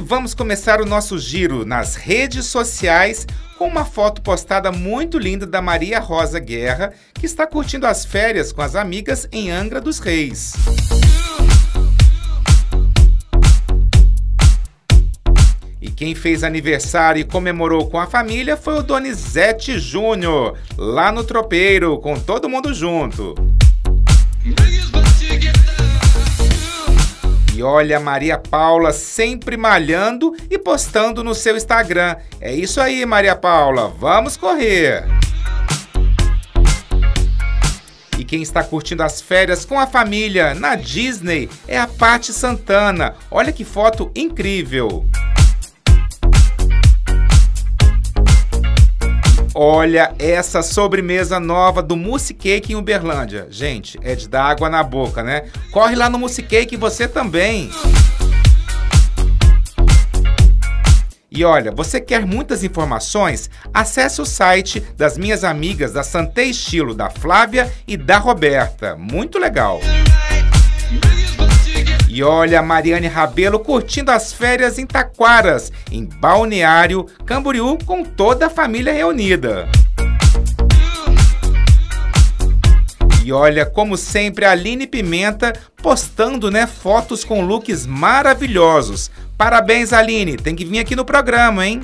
vamos começar o nosso giro nas redes sociais com uma foto postada muito linda da Maria Rosa Guerra, que está curtindo as férias com as amigas em Angra dos Reis. E quem fez aniversário e comemorou com a família foi o Donizete Júnior, lá no Tropeiro, com todo mundo junto. E olha Maria Paula sempre malhando e postando no seu Instagram. É isso aí, Maria Paula, vamos correr! E quem está curtindo as férias com a família na Disney é a Patti Santana. Olha que foto incrível! Olha essa sobremesa nova do Mousse Cake em Uberlândia. Gente, é de dar água na boca, né? Corre lá no Mousse Cake você também. E olha, você quer muitas informações? Acesse o site das minhas amigas da Santé Estilo, da Flávia e da Roberta. Muito legal. E olha a Mariane Rabelo curtindo as férias em Taquaras, em Balneário Camboriú, com toda a família reunida. E olha, como sempre, a Aline Pimenta postando né, fotos com looks maravilhosos. Parabéns, Aline, tem que vir aqui no programa, hein?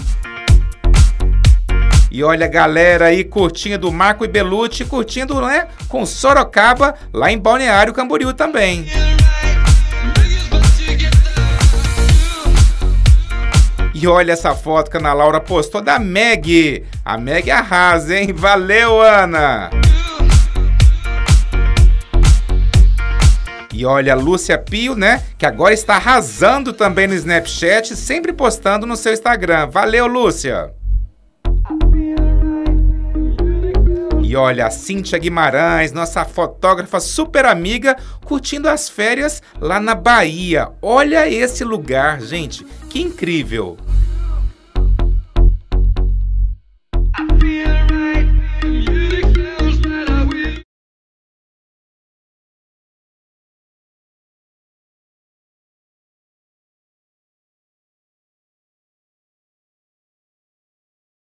E olha a galera aí curtindo Marco e Belucci, curtindo né, com Sorocaba, lá em Balneário Camboriú também. E olha essa foto que a Ana Laura postou da Meg. A Meg arrasa, hein? Valeu, Ana! E olha a Lúcia Pio, né? Que agora está arrasando também no Snapchat, sempre postando no seu Instagram. Valeu, Lúcia! Olha, a Cíntia Guimarães, nossa fotógrafa super amiga, curtindo as férias lá na Bahia. Olha esse lugar, gente, que incrível!